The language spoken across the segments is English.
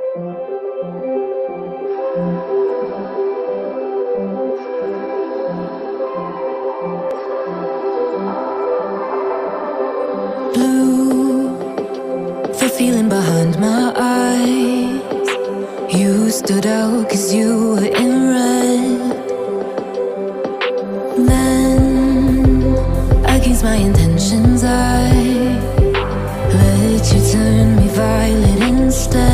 Blue, the feeling behind my eyes. You stood out cause you were in red. Then, against my intentions, I let you turn me violet instead.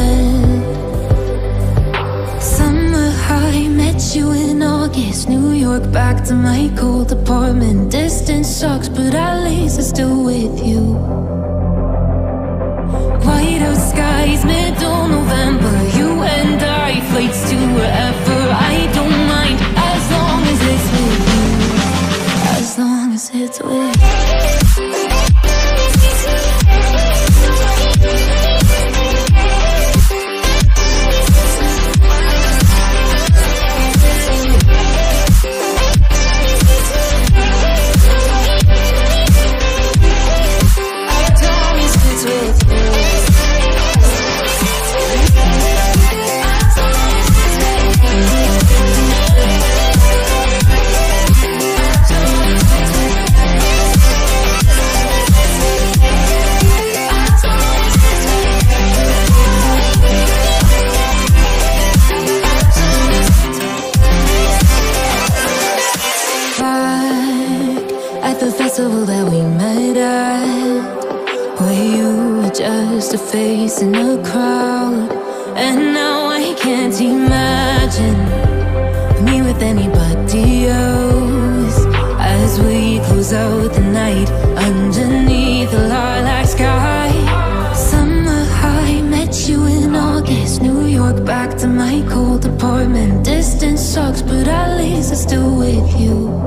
August. New York, back to my cold apartment. Distance sucks, but at least I'm still with you. White out skies, middle November. You and I, flights to wherever. I don't mind as long as it's with you. As long as it's with As festival that we met at, where you were just a face in a crowd, and now I can't imagine me with anybody else as we close out the night underneath the lilac sky. Summer high, met you in August, New York, back to my cold apartment. Distance sucks, but at least I'm still with you.